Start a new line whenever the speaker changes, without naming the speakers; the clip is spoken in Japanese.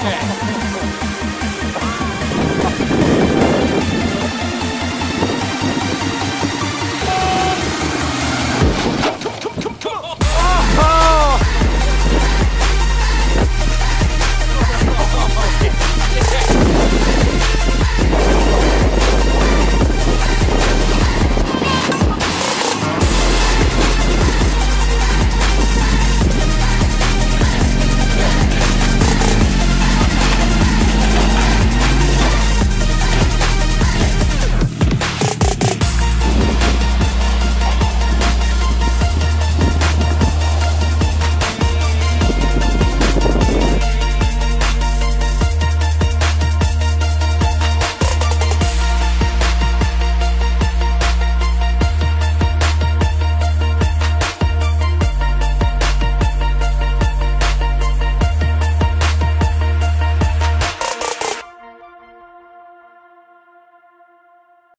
Okay.